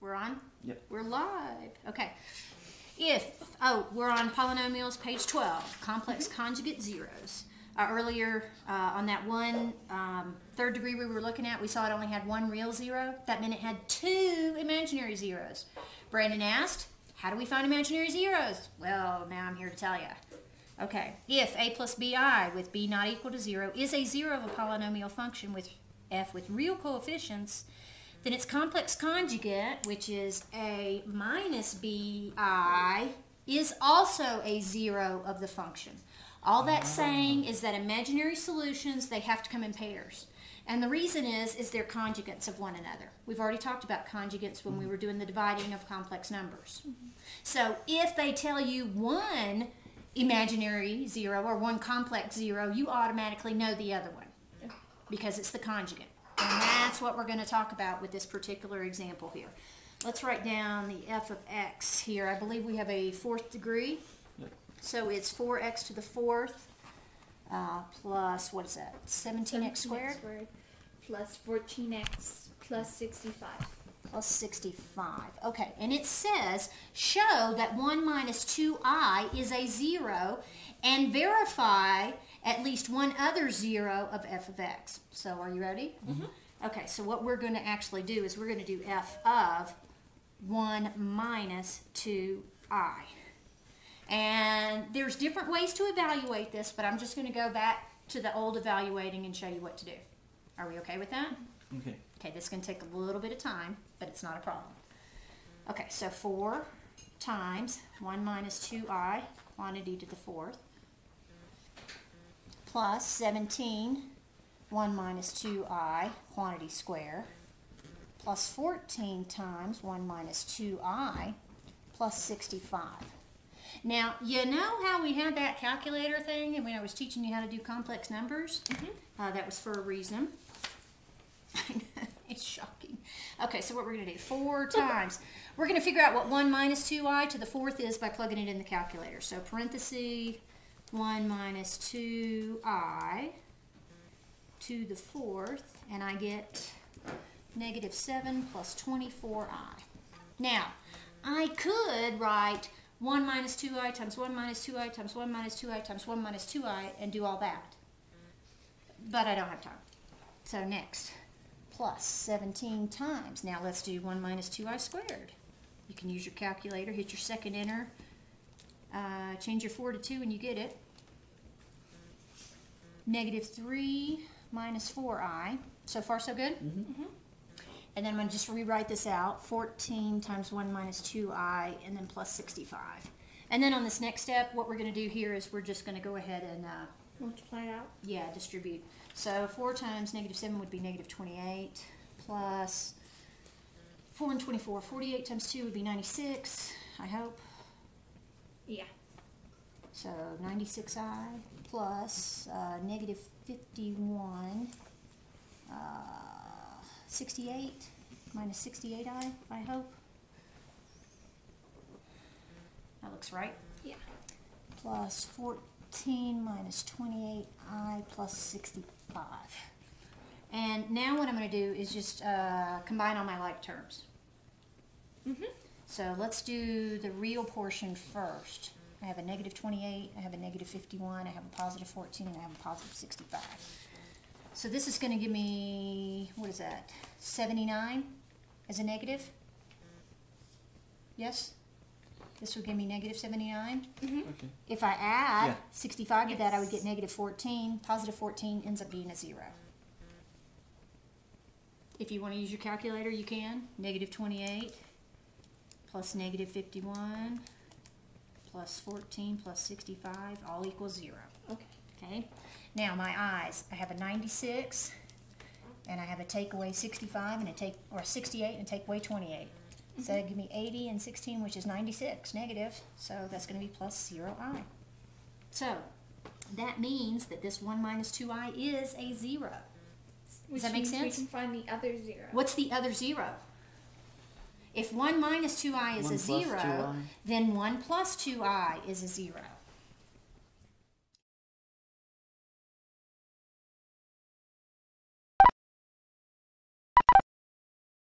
We're on? Yep. We're live. Okay. If, oh, we're on polynomials, page 12, complex conjugate zeros. Uh, earlier uh, on that one um, third degree we were looking at, we saw it only had one real zero. That meant it had two imaginary zeros. Brandon asked, how do we find imaginary zeros? Well, now I'm here to tell you. Okay, if a plus bi with b not equal to zero is a zero of a polynomial function with f with real coefficients, then its complex conjugate, which is a minus bi, is also a zero of the function. All that's ah. saying is that imaginary solutions, they have to come in pairs. And the reason is, is they're conjugates of one another. We've already talked about conjugates when we were doing the dividing of complex numbers. So if they tell you one imaginary zero or one complex zero, you automatically know the other one because it's the conjugate. And that's what we're going to talk about with this particular example here. Let's write down the f of x here. I believe we have a fourth degree. Yep. So it's 4x to the fourth uh, plus, what is that, 17x squared? plus 14x plus 65. Plus 65. Okay, and it says, show that 1 minus 2i is a 0 and verify at least one other 0 of f of x. So are you ready? Mm-hmm. Okay, so what we're going to actually do is we're going to do f of 1 minus 2i. And there's different ways to evaluate this, but I'm just going to go back to the old evaluating and show you what to do. Are we okay with that? Okay. Okay, this is going to take a little bit of time, but it's not a problem. Okay, so 4 times 1 minus 2i, quantity to the fourth, plus 17, 1 minus 2i, quantity square, plus 14 times 1 minus 2i, plus 65. Now, you know how we had that calculator thing and when I was teaching you how to do complex numbers? Uh, that was for a reason. it's shocking. Okay, so what we're going to do, four times. We're going to figure out what 1 minus 2i to the fourth is by plugging it in the calculator. So parenthesis 1 minus 2i to the fourth, and I get negative 7 plus 24i. Now, I could write 1 minus 2i times 1 minus 2i times 1 minus 2i times 1 minus 2i and do all that. But I don't have time. So next, plus 17 times. Now let's do 1 minus 2i squared. You can use your calculator, hit your second enter, uh, change your 4 to 2 and you get it. Negative 3 minus 4i. So far so good? Mm-hmm. And then I'm going to just rewrite this out. 14 times 1 minus 2i and then plus 65. And then on this next step, what we're going to do here is we're just going to go ahead and, uh, Multiply it out. yeah, distribute. So 4 times negative 7 would be negative 28 plus 4 and 24. 48 times 2 would be 96, I hope. Yeah. So 96i plus uh, negative 51, uh, 68 minus 68i, I hope. That looks right. Yeah. Plus 14 minus 28i plus 65. And now what I'm going to do is just uh, combine all my like terms. Mm-hmm. So let's do the real portion first. I have a negative 28, I have a negative 51, I have a positive 14, and I have a positive 65. So this is going to give me, what is that, 79 as a negative? Yes? This would give me negative 79. Mm-hmm. Okay. If I add Yeah. 65 to that, I would get negative 14. Positive 14 ends up being a zero. If you want to use your calculator, you can. Negative 28 plus negative 51 plus 14 plus 65 all equals zero. Okay. Okay? Now my eyes, I have a 96 and I have a take away 65 and a take, or 68 and a take away 28. So that mm-hmm. give me 80 and 16, which is 96, negative. So that's going to be plus 0i. So that means that this 1 minus 2i is a 0. Which that make sense? We can find the other zero. What's the other 0? If 1 minus 2i is 1 a plus 0, 2i. then 1 plus 2i is a 0.